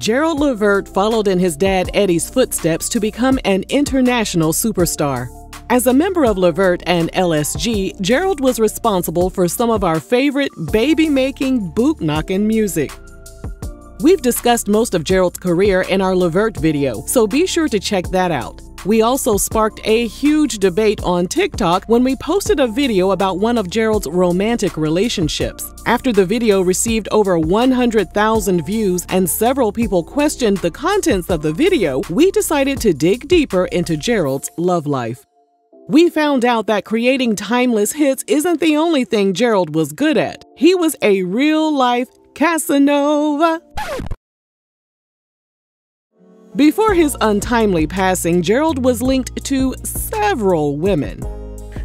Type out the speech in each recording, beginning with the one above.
Gerald Levert followed in his dad Eddie's footsteps to become an international superstar. As a member of Levert and LSG, Gerald was responsible for some of our favorite baby making, boot knocking music. We've discussed most of Gerald's career in our Levert video, so be sure to check that out. We also sparked a huge debate on TikTok when we posted a video about one of Gerald's romantic relationships. After the video received over 100,000 views and several people questioned the contents of the video, we decided to dig deeper into Gerald's love life. We found out that creating timeless hits isn't the only thing Gerald was good at. He was a real life Casanova. Before his untimely passing, Gerald was linked to several women.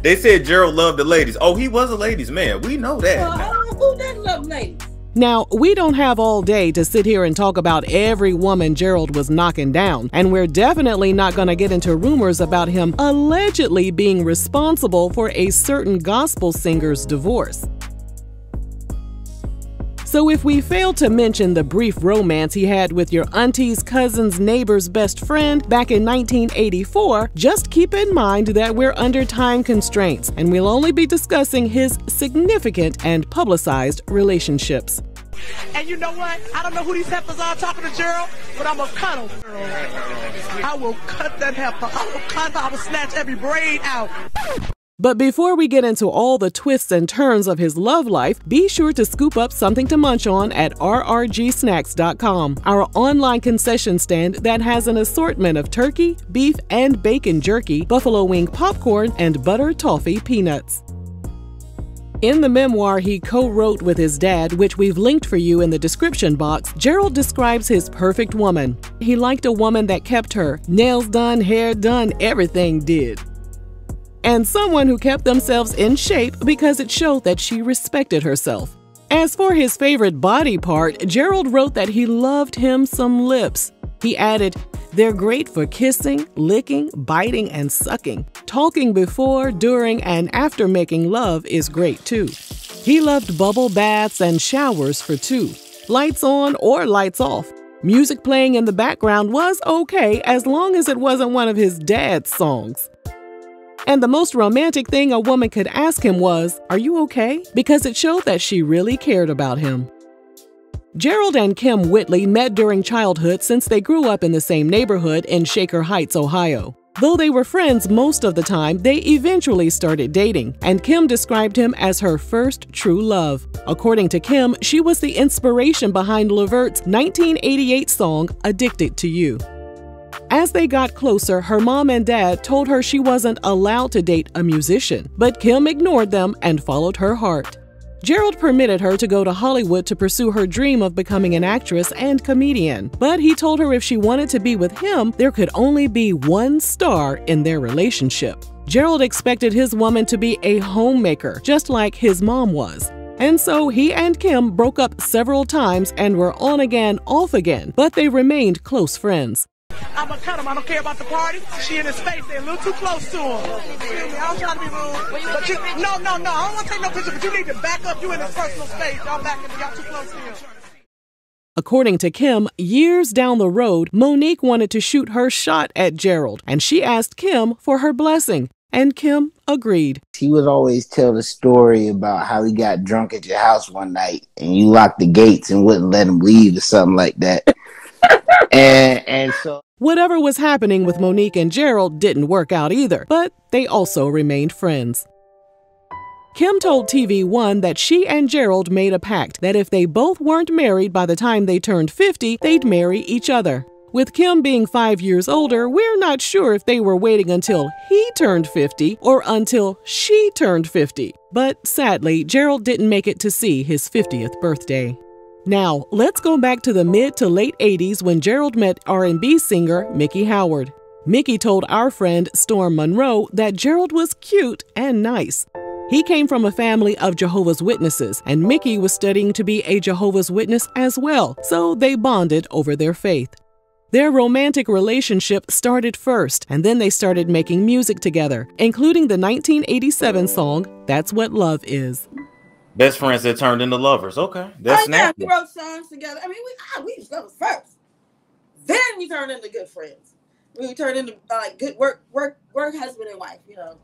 They said Gerald loved the ladies. Oh, he was a ladies' man. We know that. Well, who doesn't love ladies? Now, we don't have all day to sit here and talk about every woman Gerald was knocking down, and we're definitely not going to get into rumors about him allegedly being responsible for a certain gospel singer's divorce. So, if we fail to mention the brief romance he had with your auntie's cousin's neighbor's best friend back in 1984, just keep in mind that we're under time constraints and we'll only be discussing his significant and publicized relationships. And you know what? I don't know who these heifers are talking to Gerald, but I'm cut them. I will cut that heifer. I will cut her. I will snatch every braid out. But before we get into all the twists and turns of his love life, be sure to scoop up something to munch on at rrgsnacks.com, our online concession stand that has an assortment of turkey, beef, and bacon jerky, buffalo wing popcorn, and butter toffee peanuts. In the memoir he co wrote with his dad, which we've linked for you in the description box, Gerald describes his perfect woman. He liked a woman that kept her nails done, hair done, everything did and someone who kept themselves in shape because it showed that she respected herself. As for his favorite body part, Gerald wrote that he loved him some lips. He added, They're great for kissing, licking, biting, and sucking. Talking before, during, and after making love is great too. He loved bubble baths and showers for two, lights on or lights off. Music playing in the background was okay as long as it wasn't one of his dad's songs. And the most romantic thing a woman could ask him was, Are you okay? Because it showed that she really cared about him. Gerald and Kym Whitley met during childhood since they grew up in the same neighborhood in Shaker Heights, Ohio. Though they were friends most of the time, they eventually started dating, and Kym described him as her first true love. According to Kym, she was the inspiration behind Levert's 1988 song Addicted to You. As they got closer, her mom and dad told her she wasn't allowed to date a musician, but Kym ignored them and followed her heart. Gerald permitted her to go to Hollywood to pursue her dream of becoming an actress and comedian, but he told her if she wanted to be with him, there could only be one star in their relationship. Gerald expected his woman to be a homemaker, just like his mom was. And so he and Kym broke up several times and were on again, off again, but they remained close friends. I'm gonna cut him. I don't care about the party. She in his face. They're a little too close to him. Excuse me. I don't try to be rude. But you, no, no, no. I don't want to take no picture. But you need to back up. You in his personal space. Y'all back up. Y'all too close to him. According to Kym, years down the road, Mo'Nique wanted to shoot her shot at Gerald, and she asked Kym for her blessing. And Kym agreed. He would always tell the story about how he got drunk at your house one night and you locked the gates and wouldn't let him leave or something like that. And and so Whatever was happening with Mo'Nique and Gerald didn't work out either, but they also remained friends. Kym told TV One that she and Gerald made a pact that if they both weren't married by the time they turned 50, they'd marry each other. With Kym being five years older, we're not sure if they were waiting until he turned 50 or until she turned 50. But sadly, Gerald didn't make it to see his 50th birthday. Now, let's go back to the mid to late 80s when Gerald met R&B singer Miki Howard. Miki told our friend Storm Monroe that Gerald was cute and nice. He came from a family of Jehovah's Witnesses, and Miki was studying to be a Jehovah's Witness as well, so they bonded over their faith. Their romantic relationship started first, and then they started making music together, including the 1987 song That's What Love Is. Best friends that turned into lovers. Okay, that's oh, yeah, natural. we wrote songs together. I mean, we ah, we was first. Then we turned into good friends. We turned into like good work, work, work husband and wife. You know.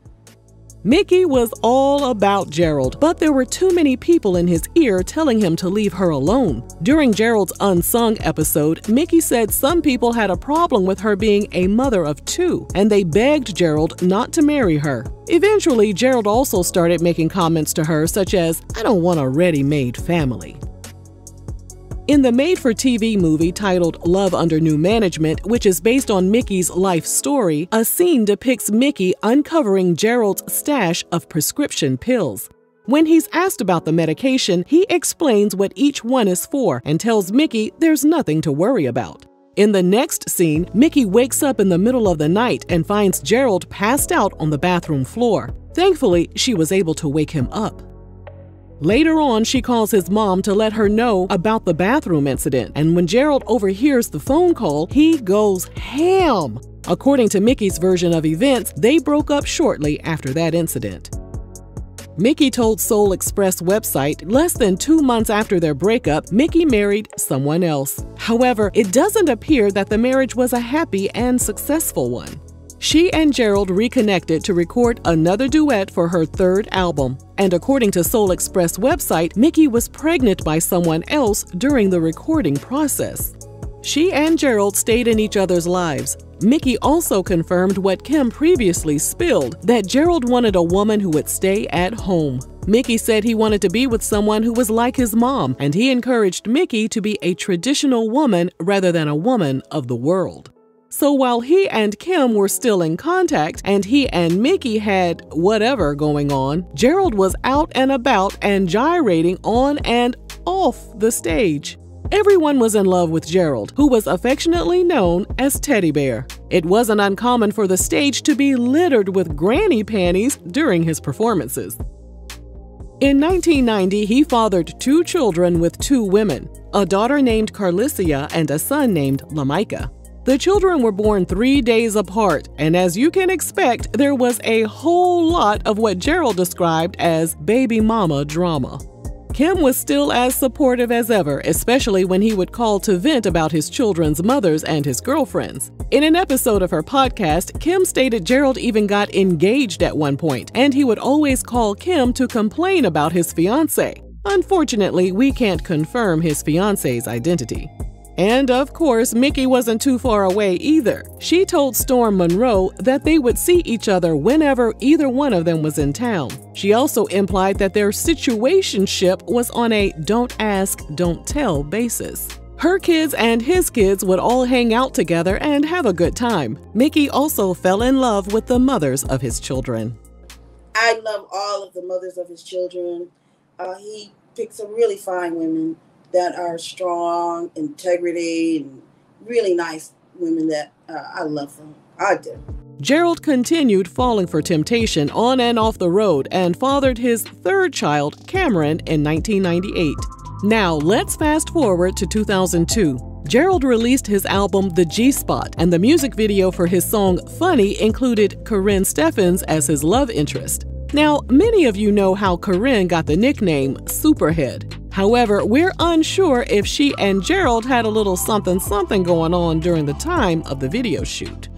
Miki was all about Gerald, but there were too many people in his ear telling him to leave her alone. During Gerald's Unsung episode, Miki said some people had a problem with her being a mother of two, and they begged Gerald not to marry her. Eventually, Gerald also started making comments to her, such as, I don't want a ready made family. In the made for TV movie titled Love Under New Management, which is based on Miki's life story, a scene depicts Miki uncovering Gerald's stash of prescription pills. When he's asked about the medication, he explains what each one is for and tells Miki there's nothing to worry about. In the next scene, Miki wakes up in the middle of the night and finds Gerald passed out on the bathroom floor. Thankfully, she was able to wake him up. Later on, she calls his mom to let her know about the bathroom incident, and when Gerald overhears the phone call, he goes ham. According to Miki's version of events, they broke up shortly after that incident. Miki told Soul Express website less than two months after their breakup, Miki married someone else. However, it doesn't appear that the marriage was a happy and successful one. She and Gerald reconnected to record another duet for her third album. And according to Soul Express website, Miki was pregnant by someone else during the recording process. She and Gerald stayed in each other's lives. Miki also confirmed what Kym previously spilled that Gerald wanted a woman who would stay at home. Miki said he wanted to be with someone who was like his mom, and he encouraged Miki to be a traditional woman rather than a woman of the world. So while he and Kym were still in contact and he and Miki had whatever going on, Gerald was out and about and gyrating on and off the stage. Everyone was in love with Gerald, who was affectionately known as Teddy Bear. It wasn't uncommon for the stage to be littered with granny panties during his performances. In 1990, he fathered two children with two women, a daughter named Carlissia and a son named Lamika. The children were born three days apart, and as you can expect, there was a whole lot of what Gerald described as baby mama drama. Kym was still as supportive as ever, especially when he would call to vent about his children's mothers and his girlfriends. In an episode of her podcast, Kym stated Gerald even got engaged at one point, and he would always call Kym to complain about his fiance. Unfortunately, we can't confirm his fiance's identity. And of course, Miki wasn't too far away either. She told Storm Monroe that they would see each other whenever either one of them was in town. She also implied that their situationship was on a don't ask, don't tell basis. Her kids and his kids would all hang out together and have a good time. Miki also fell in love with the mothers of his children. I love all of the mothers of his children. Uh, he picked some really fine women that are strong, integrity, and really nice women that uh, I love them. I do. Gerald continued falling for temptation on and off the road and fathered his third child, Cameron, in 1998. Now, let's fast forward to 2002. Gerald released his album The G Spot, and the music video for his song Funny included Karrine Steffans as his love interest. Now, many of you know how Karrine got the nickname Superhead. However, we're unsure if she and Gerald had a little something something going on during the time of the video shoot.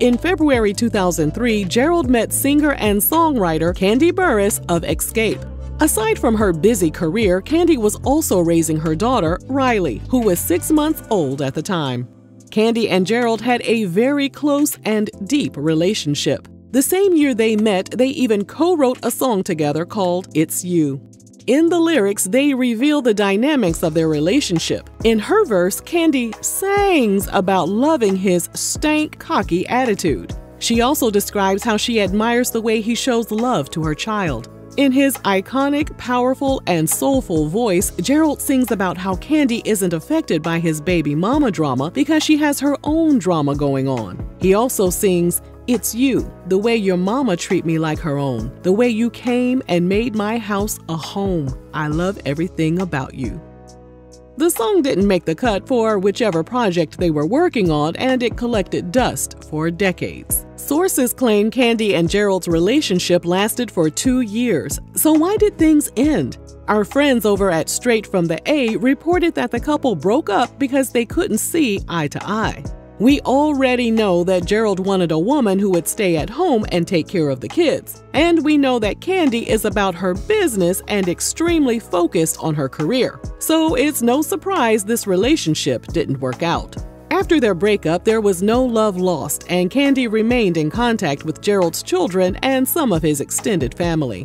In February 2003, Gerald met singer and songwriter Kandi Burruss of Xscape. Aside from her busy career, Kandi was also raising her daughter, Riley, who was six months old at the time. Kandi and Gerald had a very close and deep relationship. The same year they met, they even co wrote a song together called It's You. In the lyrics, they reveal the dynamics of their relationship. In her verse, Kandi sings about loving his stank, cocky attitude. She also describes how she admires the way he shows love to her child. In his iconic, powerful, and soulful voice, Gerald sings about how Kandi isn't affected by his baby mama drama because she has her own drama going on. He also sings, it's you, the way your mama treat me like her own, the way you came and made my house a home. I love everything about you. The song didn't make the cut for whichever project they were working on, and it collected dust for decades. Sources claim Kandi and Gerald's relationship lasted for two years. So why did things end? Our friends over at Straight from the A reported that the couple broke up because they couldn't see eye to eye. We already know that Gerald wanted a woman who would stay at home and take care of the kids. And we know that Kandi is about her business and extremely focused on her career. So it's no surprise this relationship didn't work out. After their breakup, there was no love lost, and Kandi remained in contact with Gerald's children and some of his extended family.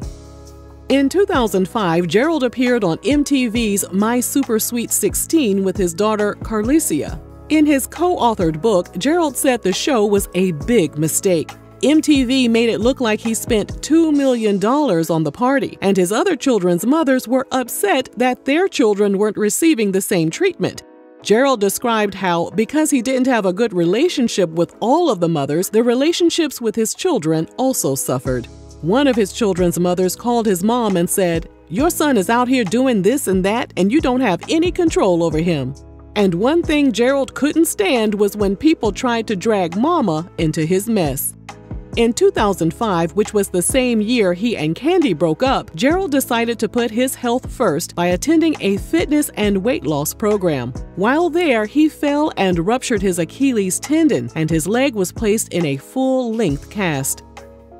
In 2005, Gerald appeared on MTV's My Super Sweet 16 with his daughter Carlissia. In his co authored book, Gerald said the show was a big mistake. MTV made it look like he spent $2 million on the party, and his other children's mothers were upset that their children weren't receiving the same treatment. Gerald described how, because he didn't have a good relationship with all of the mothers, the relationships with his children also suffered. One of his children's mothers called his mom and said, Your son is out here doing this and that, and you don't have any control over him. And one thing Gerald couldn't stand was when people tried to drag Mama into his mess. In 2005, which was the same year he and Kandi broke up, Gerald decided to put his health first by attending a fitness and weight loss program. While there, he fell and ruptured his Achilles tendon, and his leg was placed in a full length cast.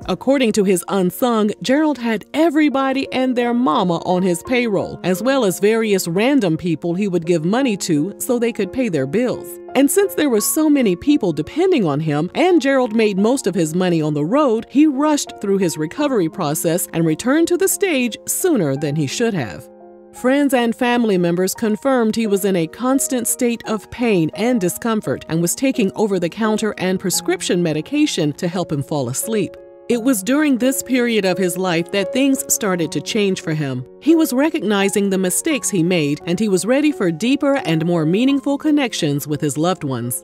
According to his unsung, Gerald had everybody and their mama on his payroll, as well as various random people he would give money to so they could pay their bills. And since there were so many people depending on him, and Gerald made most of his money on the road, he rushed through his recovery process and returned to the stage sooner than he should have. Friends and family members confirmed he was in a constant state of pain and discomfort and was taking over the counter and prescription medication to help him fall asleep. It was during this period of his life that things started to change for him. He was recognizing the mistakes he made, and he was ready for deeper and more meaningful connections with his loved ones.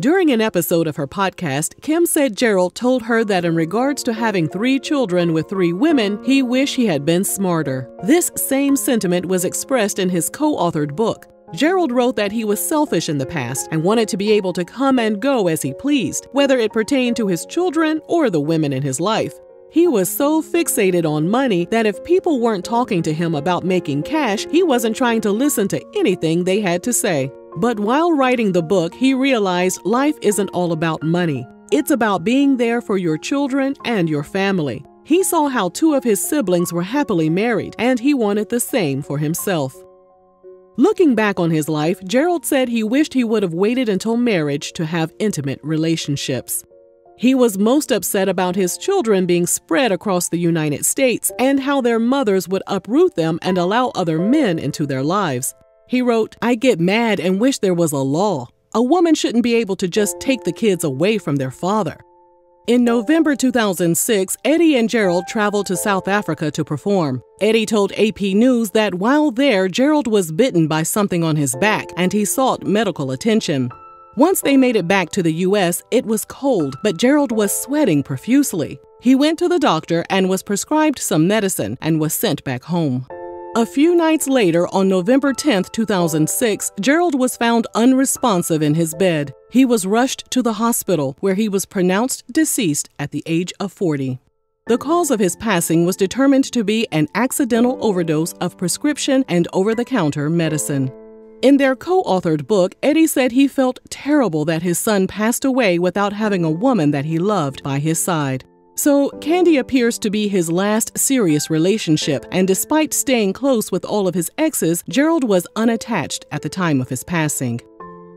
During an episode of her podcast, Kym said Gerald told her that in regards to having three children with three women, he wished he had been smarter. This same sentiment was expressed in his co authored book. Gerald wrote that he was selfish in the past and wanted to be able to come and go as he pleased, whether it pertained to his children or the women in his life. He was so fixated on money that if people weren't talking to him about making cash, he wasn't trying to listen to anything they had to say. But while writing the book, he realized life isn't all about money. It's about being there for your children and your family. He saw how two of his siblings were happily married, and he wanted the same for himself. Looking back on his life, Gerald said he wished he would have waited until marriage to have intimate relationships. He was most upset about his children being spread across the United States and how their mothers would uproot them and allow other men into their lives. He wrote, I get mad and wish there was a law. A woman shouldn't be able to just take the kids away from their father. In November 2006, Eddie and Gerald traveled to South Africa to perform. Eddie told AP News that while there, Gerald was bitten by something on his back and he sought medical attention. Once they made it back to the U.S., it was cold, but Gerald was sweating profusely. He went to the doctor and was prescribed some medicine and was sent back home. A few nights later, on November 10, 2006, Gerald was found unresponsive in his bed. He was rushed to the hospital, where he was pronounced deceased at the age of 40. The cause of his passing was determined to be an accidental overdose of prescription and over the counter medicine. In their co authored book, Eddie said he felt terrible that his son passed away without having a woman that he loved by his side. So, Kandi appears to be his last serious relationship, and despite staying close with all of his exes, Gerald was unattached at the time of his passing.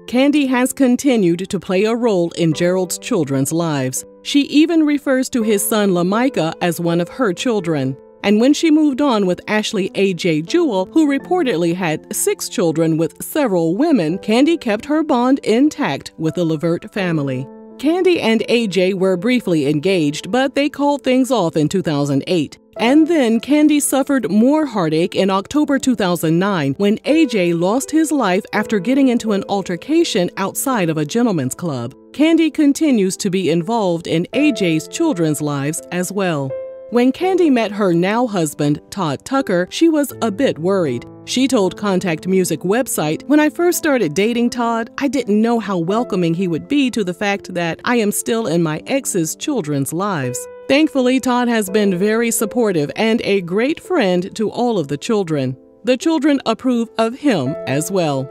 Kandi has continued to play a role in Gerald's children's lives. She even refers to his son Lamicah as one of her children. And when she moved on with Ashley A.J. Jewell, who reportedly had six children with several women, Kandi kept her bond intact with the Levert family. Kandi and AJ were briefly engaged, but they called things off in 2008. And then Kandi suffered more heartache in October 2009 when AJ lost his life after getting into an altercation outside of a gentleman's club. Kandi continues to be involved in AJ's children's lives as well. When Kandi met her now husband, Todd Tucker, she was a bit worried. She told Contact Music website, When I first started dating Todd, I didn't know how welcoming he would be to the fact that I am still in my ex's children's lives. Thankfully, Todd has been very supportive and a great friend to all of the children. The children approve of him as well.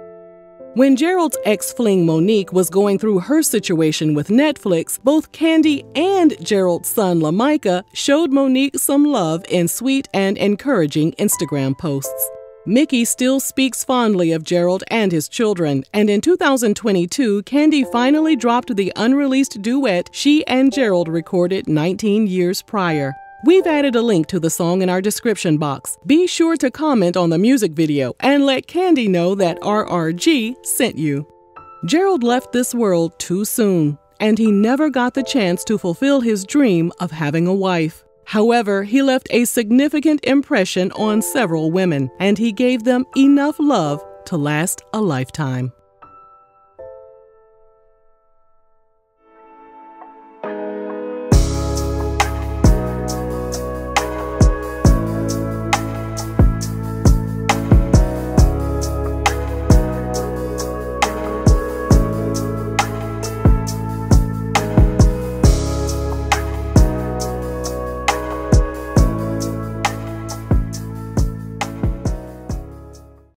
When Gerald's ex fling Mo'Nique was going through her situation with Netflix, both Kandi and Gerald's son Lamicah showed Mo'Nique some love in sweet and encouraging Instagram posts. Miki still speaks fondly of Gerald and his children, and in 2022, Kandi finally dropped the unreleased duet she and Gerald recorded 19 years prior. We've added a link to the song in our description box. Be sure to comment on the music video and let Kandi know that RRG sent you. Gerald left this world too soon, and he never got the chance to fulfill his dream of having a wife. However, he left a significant impression on several women, and he gave them enough love to last a lifetime.